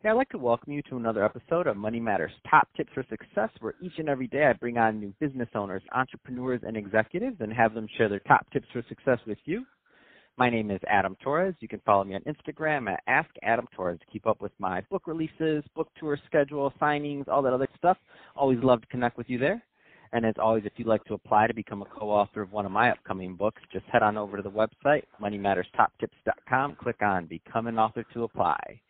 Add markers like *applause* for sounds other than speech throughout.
Hey, I'd like to welcome you to another episode of Money Matters Top Tips for Success, where each and every day I bring on new business owners, entrepreneurs, and executives and have them share their top tips for success with you. My name is Adam Torres. You can follow me on Instagram at Ask Adam Torres to keep up with my book releases, book tour schedule, signings, all that other stuff. Always love to connect with you there. And as always, if you'd like to apply to become a co-author of one of my upcoming books, just head on over to the website, moneymatterstoptips.com, click on Become an Author to apply.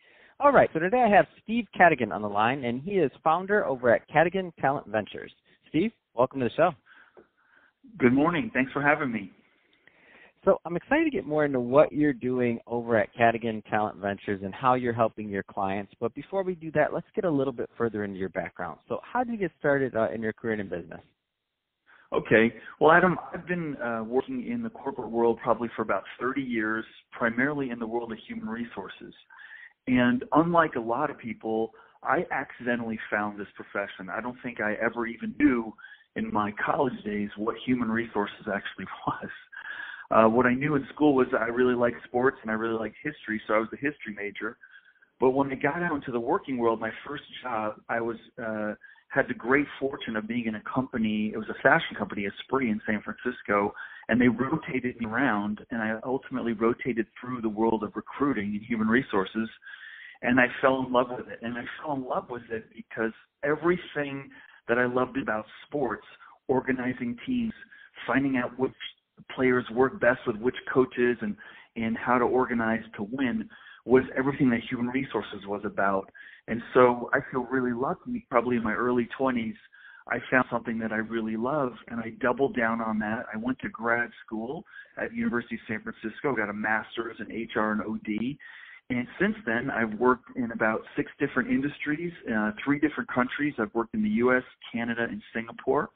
All right, so today I have Steve Cadigan on the line, and he is founder over at Cadigan Talent Ventures. Steve, welcome to the show. Good morning. Thanks for having me. So I'm excited to get more into what you're doing over at Cadigan Talent Ventures and how you're helping your clients. But before we do that, let's get a little bit further into your background. So how did you get started uh, in your career in business? Okay. Well, Adam, I've been uh, working in the corporate world probably for about 30 years, primarily in the world of human resources. And unlike a lot of people, I accidentally found this profession. I don't think I ever even knew in my college days what human resources actually *laughs* was. Uh, what I knew in school was I really liked sports and I really liked history, so I was a history major. But when I got out into the working world, my first job, I was uh, had the great fortune of being in a company. It was a fashion company, Esprit in San Francisco, and they rotated me around, and I ultimately rotated through the world of recruiting and human resources, and I fell in love with it. And I fell in love with it because everything that I loved about sports, organizing teams, finding out which players work best with which coaches, and and how to organize to win was everything that human resources was about. And so I feel really lucky, probably in my early 20s, I found something that I really love and I doubled down on that. I went to grad school at University of San Francisco, got a master's in HR and OD. And since then, I've worked in about six different industries, uh, three different countries. I've worked in the U.S., Canada, and Singapore.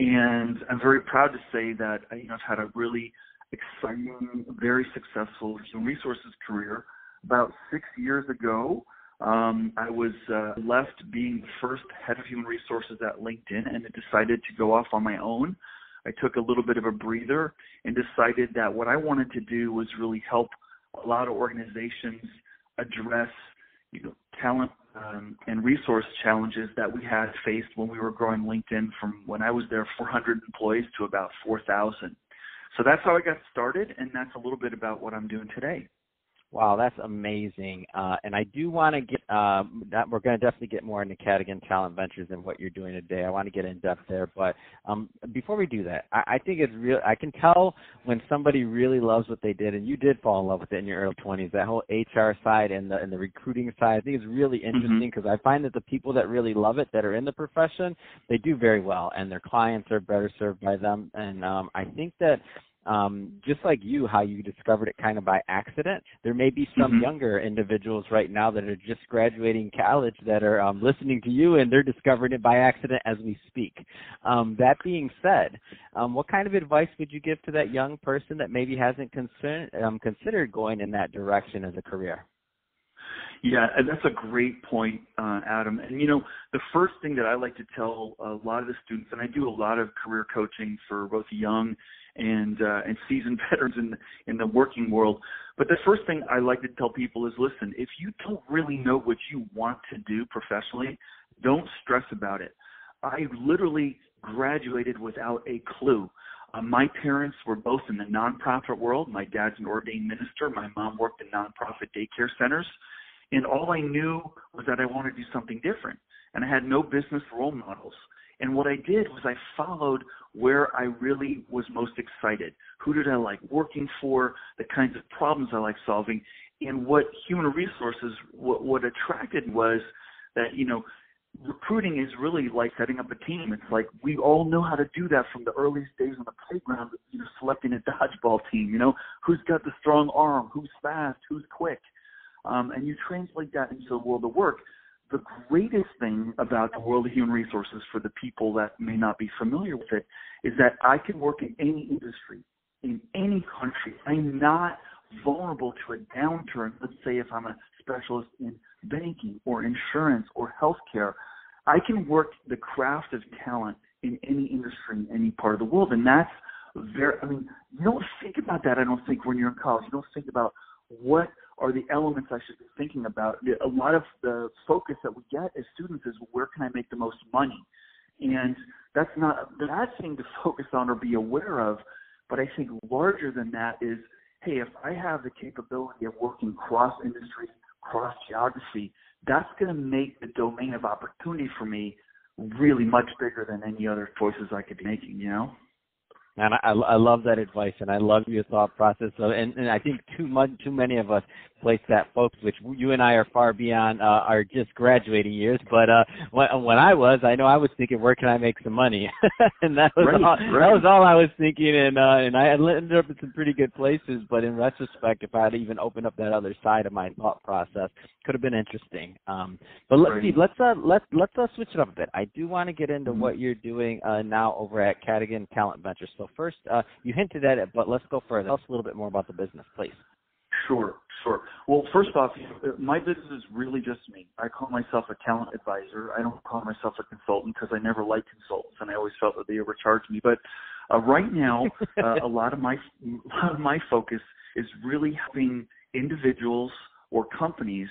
And I'm very proud to say that you know, I've had a really exciting, very successful human resources career about six years ago, um, I was uh, left being the first head of human resources at LinkedIn and decided to go off on my own. I took a little bit of a breather and decided that what I wanted to do was really help a lot of organizations address, you know, talent um, and resource challenges that we had faced when we were growing LinkedIn from when I was there 400 employees to about 4,000. So that's how I got started, and that's a little bit about what I'm doing today. Wow, that's amazing. Uh, and I do want to get that we're going to definitely get more into Cadigan Talent Ventures and what you're doing today. I want to get in depth there, but um, before we do that, I, I think it's real. I can tell when somebody really loves what they did, and you did fall in love with it in your early 20s. That whole HR side and the and the recruiting side, I think is really mm-hmm. interesting because mm-hmm. I find that the people that really love it, that are in the profession, they do very well, and their clients are better served by them. And um, I think that um, just like you, how you discovered it kind of by accident. There may be some mm-hmm. younger individuals right now that are just graduating college that are um, listening to you and they're discovering it by accident as we speak. Um, that being said, um, what kind of advice would you give to that young person that maybe hasn't concern, um, considered going in that direction as a career? Yeah, that's a great point, uh, Adam. And you know, the first thing that I like to tell a lot of the students, and I do a lot of career coaching for both young and uh, and seasoned *laughs* veterans in in the working world. But the first thing I like to tell people is, listen, if you don't really know what you want to do professionally, don't stress about it. I literally graduated without a clue. Uh, my parents were both in the nonprofit world. My dad's an ordained minister. My mom worked in nonprofit daycare centers. And all I knew was that I wanted to do something different. And I had no business role models. And what I did was I followed where I really was most excited. Who did I like working for? The kinds of problems I like solving. And what human resources, what, what attracted was that, you know, recruiting is really like setting up a team. It's like we all know how to do that from the earliest days on the playground, you know, selecting a *laughs* dodgeball team, you know, who's got the strong arm, who's fast, who's quick. Um, and you translate that into the world of work the greatest thing about the world of human resources for the people that may not be familiar with it is that I can work in any industry, in any country. I'm not vulnerable to a downturn. Let's say if I'm a specialist in banking or insurance or healthcare, I can work the craft of talent in any industry in any part of the world. And that's very, I mean, you don't think about that, I don't think, when you're in college. You don't think about what are the elements I should be thinking about. A lot of the focus that we get as students is where can I make the most money? And that's not a bad thing to *laughs* focus on or be aware of, but I think larger than that is, hey, if I have the capability of working cross industry, cross geography, that's going to make the domain of opportunity for me really much bigger than any other choices I could be making, you know? And I, I love that advice, and I love your thought process. So, and, and I think too much, too many of us place that focus, which you and I are far beyond uh, our just graduating years. But uh, when, when I was, I know I was thinking, where can I make some money? *laughs* and that was right, all, right. that was all I was thinking. And uh, and I ended up in some pretty good places. But in retrospect, if I had even opened up that other side of my thought process, could have been interesting. Um, but let's right. see, let's uh, let's let's uh, switch it up a bit. I do want to get into mm-hmm. what you're doing uh, now over at Cadigan Talent Ventures. So first, uh, you hinted at it, but let's go further. Tell us a little bit more about the business, please. Sure, sure. Well, first off, my business is really just me. I call myself a talent advisor. I don't call myself a consultant because I never liked consultants, and I always felt that they overcharged me. But uh, right now, uh, *laughs* a lot of my a lot of my focus is really helping individuals or companies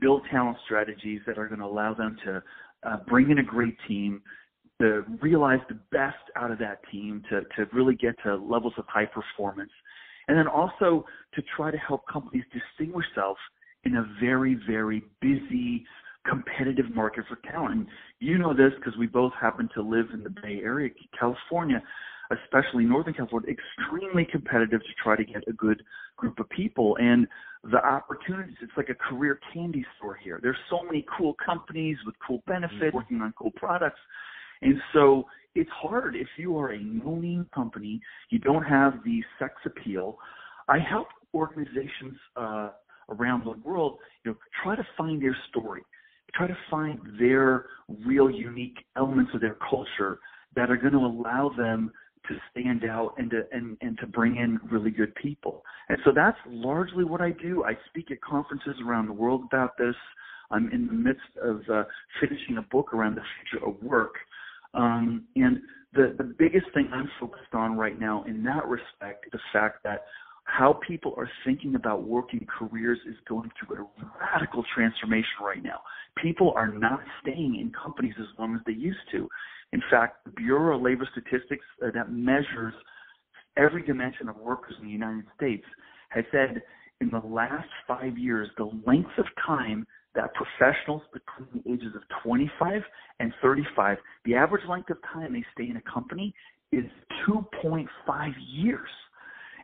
build talent strategies that are going to allow them to uh, bring in a great team, to realize the best out of that team, to to really get to levels of high performance and then also to try to help companies distinguish themselves in a very, very busy, competitive market for talent. And you know this because we both happen to live in the Bay Area, California, especially Northern California, extremely competitive to try to get a good group of people. And the opportunities, it's like a career candy store here. There's so many cool companies with cool benefits, mm-hmm. working on cool products. And so it's hard if you are a no-name company, you don't have the sex appeal. I help organizations uh, around the world, you know, try to find their story, try to find their real unique elements of their culture that are going to allow them to stand out and to and, and to bring in really good people. And so that's largely what I do. I speak at conferences around the world about this. I'm in the midst of uh, finishing a book around the future of work. Um, and the, the biggest thing I'm focused on right now in that respect is the fact that how people are thinking about working careers is going through a radical transformation right now. People are not staying in companies as long as they used to. In fact, the Bureau of Labor Statistics uh, that measures every dimension of workers in the United States has said in the last five years, the length of time that professionals between the ages of 25 and 35, the average length of time they stay in a company is 2.5 years.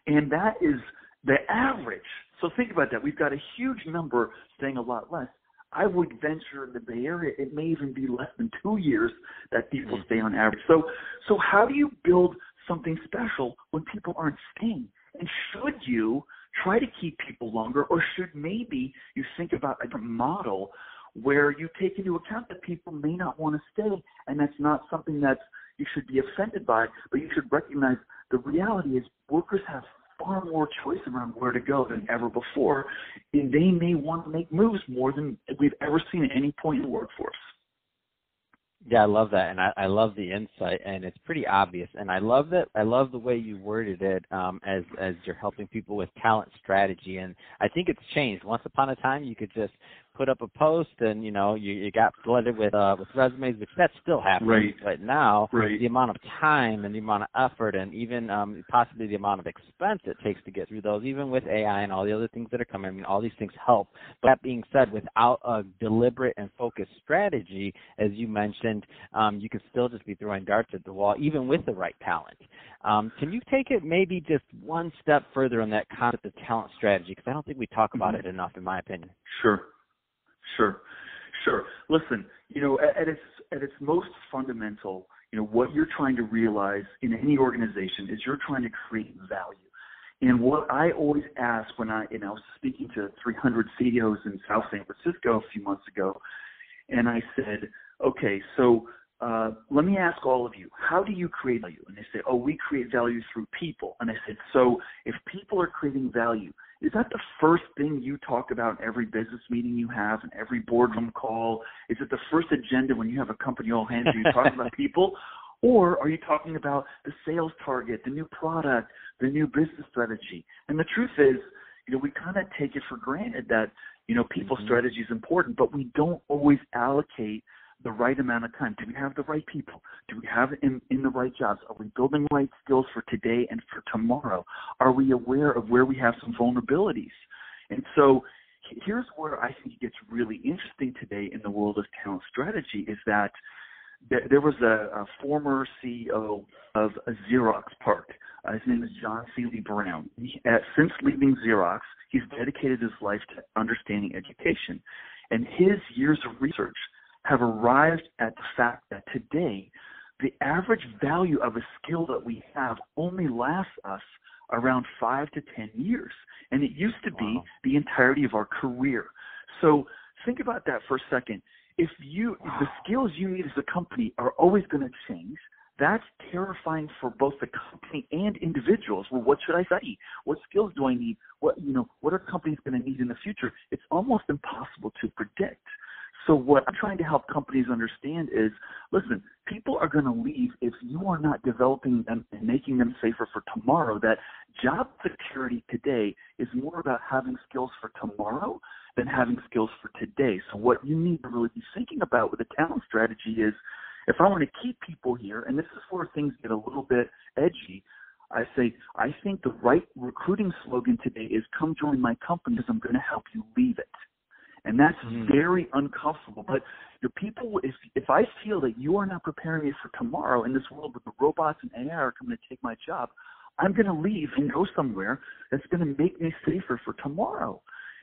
And that is the average. So think about that. We've got a huge number staying a lot less. I would venture in the Bay Area, it may even be less than two years that people mm-hmm. stay on average. So, so how do you build something special when people aren't staying? And should you try to keep people longer, or should maybe you think about a model where you take into account that people may not want to stay, and that's not something that you should be offended by, but you should recognize the reality is workers have far more choice around where to go than ever before, and they may want to make moves more than we've ever seen at any point in the workforce. Yeah, I love that, and I, I love the insight, and it's pretty obvious. And I love that. I love the way you worded it um, as as you're helping people with talent strategy. And I think it's changed. Once upon a time, you could just put up a post and you know you, you got flooded with uh with resumes which that still happens right. but now right. the amount of time and the amount of effort and even um possibly the amount of expense it takes to get through those even with AI and all the other things that are coming I mean all these things help but that being said without a deliberate and focused strategy as you mentioned um you can still just be throwing darts at the wall even with the right talent um can you take it maybe just one step further on that concept of talent strategy because I don't think we talk about mm-hmm. it enough in my opinion sure Sure, sure. Listen, you know, at, at its at its most fundamental, you know, what you're trying to realize in any organization is you're trying to create value. And what I always ask when I, know, I was speaking to 300 CEOs in South San Francisco a few months ago, and I said, okay, so uh, let me ask all of you, how do you create value? And they say, oh, we create value through people. And I said, so if people are creating value, is that the first thing you talk about in every business meeting you have and every boardroom call? Is it the first agenda when you have a company all hands you talk *laughs* about people? Or are you talking about the sales target, the new product, the new business strategy? And the truth is, you know, we kind of take it for granted that you know people Mhm. strategy is important, but we don't always allocate the right amount of time. Do we have the right people? Do we have in in the right jobs? Are we building the right skills for today and for tomorrow? Are we aware of where we have some vulnerabilities? And so here's where I think it gets really interesting today in the world of talent strategy is that there, there was a, a former CEO of Xerox PARC. Uh, his name is John Seely Brown. He, uh, since leaving Xerox, he's dedicated his life to understanding education. And his years of research have arrived at the fact that today, the average value of a skill that we have only lasts us around five to ten years. And it used to be Wow. the entirety of our career. So think about that for a second. If you if the skills you need as a company are always going to change, that's terrifying for both the company and individuals. Well, what should I study? What skills do I need? What you know, what are companies going to need in the future? It's almost impossible to predict. So what I'm trying to help companies understand is, listen, people are going to leave if you are not developing them and making them safer for tomorrow. That job security today is more about having skills for tomorrow than having skills for today. So what you need to really be thinking about with a talent strategy is, if I want to keep people here, and this is where things get a little bit edgy, I say, I think the right recruiting slogan today is come join my company because I'm going to help you leave it. And that's Mm. very uncomfortable. But your people, if if I feel that you are not preparing me for tomorrow in this world with the robots and AI are coming to take my job, I'm going to leave and go somewhere that's going to make me safer for tomorrow.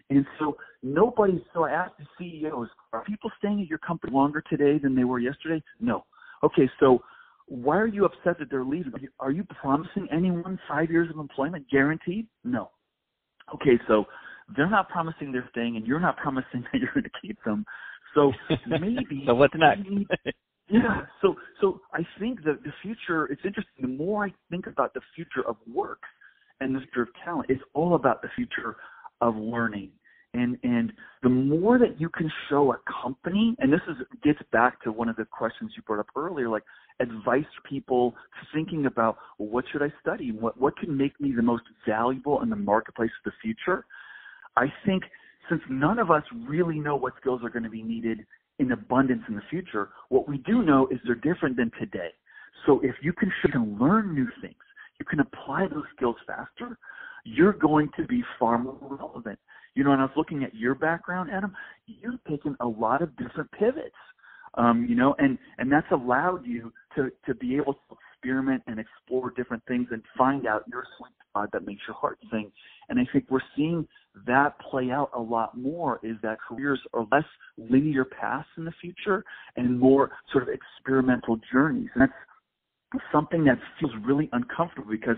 And so nobody. So I asked the CEOs, are people staying at your company longer today than they were yesterday? No. Okay, so why are you upset that they're leaving? Are you, are you promising anyone five years of employment guaranteed? No. Okay, so they're not promising they're staying, and you're not promising *laughs* that you're going to keep them. So maybe *laughs* so what's next? need- *laughs* yeah. So so I think that the future. It's interesting. The more I think about the future of work and the future of talent, it's all about the future of learning. And and the more that you can show a company, and this is gets back to one of the questions you brought up earlier, like advice people thinking about well, what should I study? What what can make me the most valuable in the marketplace of the future? I think since none of us really know what skills are going to be needed in abundance in the future, what we do know is they're different than today. So if you can, you can learn new things, you can apply those skills faster, you're going to be far more relevant. You know, and I was looking at your background, Adam, you've taken a lot of different pivots. Um, you know, and and that's allowed you to to be able to experiment and explore different things and find out your sweet spot that makes your heart sing. And I think we're seeing that play out a lot more is that careers are less linear paths in the future and more sort of experimental journeys. And that's something that feels really uncomfortable because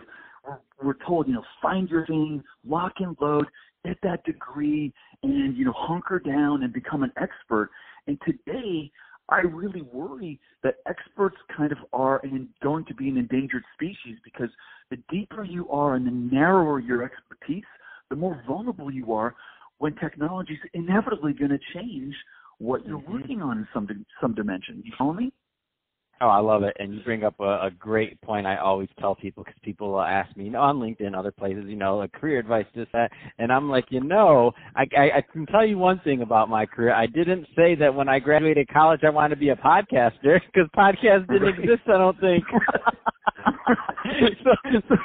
we're, told, you know, find your thing, lock and load, get that degree, and, you know, hunker down and become an expert. And today, I really worry that experts kind of are and going to be an endangered species because the deeper you are and the narrower your expertise, the more vulnerable you are when technology is inevitably going to change what you're Mhm. working on in some some dimension. You follow me? Oh, I love it, and you bring up a, a great point. I always tell people because people will ask me, you know, on LinkedIn, other places, you know, like career advice, this, that, and I'm like, you know, I, I, I can tell you one thing about my career. I didn't say that when I graduated college I wanted to be a podcaster because podcasts didn't Right. exist. I don't think. *laughs* *laughs* so, so,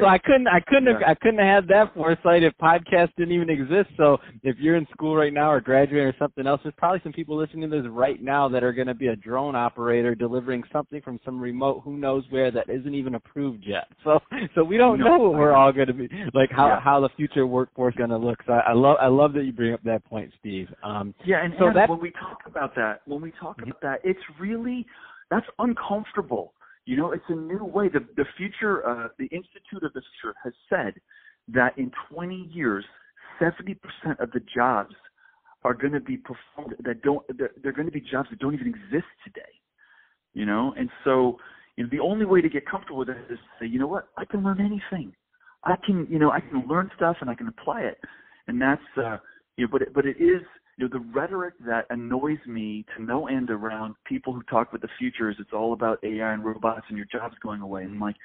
so I couldn't, I couldn't, have, Yeah. I couldn't have had that foresight if podcasts didn't even exist. So if you're in school right now or graduating or something else, there's probably some people listening to this right now that are going to be a drone operator delivering something from some remote who knows where that isn't even approved yet. So so we don't No, know what we're all going to be like how Yeah. how the future workforce going to look. So I, I love I love that you bring up that point, Steve. Um, Yeah, and So that- when we talk about that, when we talk Mhm. about that, it's really that's uncomfortable. You know, it's a new way. The the future, uh, the Institute of the Future has said that in 20 years, 70% of the jobs are going to be performed that don't. They're, they're going to be jobs that don't even exist today. You know, and so you know, the only way to get comfortable with it is to say, you know what, I can learn anything. I can, you know, I can learn stuff and I can apply it. And that's, uh, you know, but it, but it is, you know, the rhetoric that annoys me to no end around people who talk about the future is it's all about AI and robots and your job's going away. And I'm like,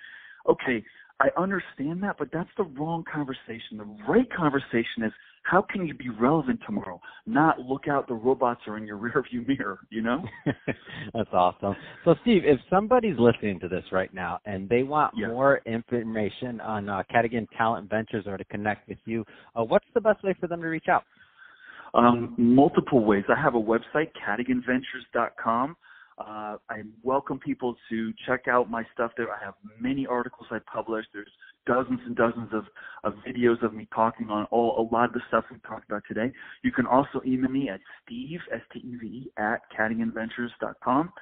okay, I understand that, but that's the wrong conversation. The right conversation is how can you be relevant tomorrow? Not look out the robots are in your *laughs* rearview mirror, you know? *laughs* that's awesome. So Steve, if somebody's listening to this right now and they want yeah. more information on uh, Cadigan Talent Ventures or to connect with you, uh, what's the best way for them to reach out? Um, multiple ways. I have a website, cadiganventures.com. Uh, I welcome people to check out my stuff there. I have many articles I publish. There's dozens and dozens of, of videos of me talking on all a lot of the stuff we talked about today. You can also email me at steve, S-T-E-V-E, at cadiganventures.com.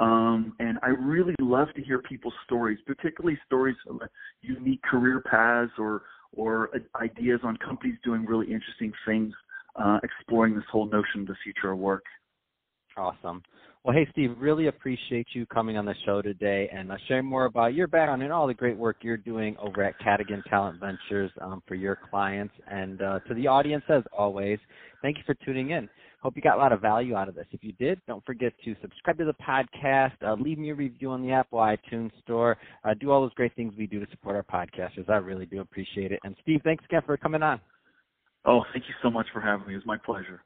Um, and I really love to hear people's stories, particularly stories of unique career paths or or ideas on companies doing really interesting things, uh, exploring this whole notion of the future of work. Awesome. Well, hey, Steve, really appreciate you coming on the show today and uh, sharing more about your background and all the great work you're doing over at Cadigan Talent Ventures um, for your clients. And uh, to the audience, as always, thank you for tuning in. Hope you got a lot of value out of this. If you did, don't forget to subscribe to the podcast, uh, leave me a review on the Apple iTunes Store, uh, do all those great things we do to support our podcasters. I really do appreciate it. And Steve, thanks again for coming on. Oh, thank you so much for having me. It was my pleasure.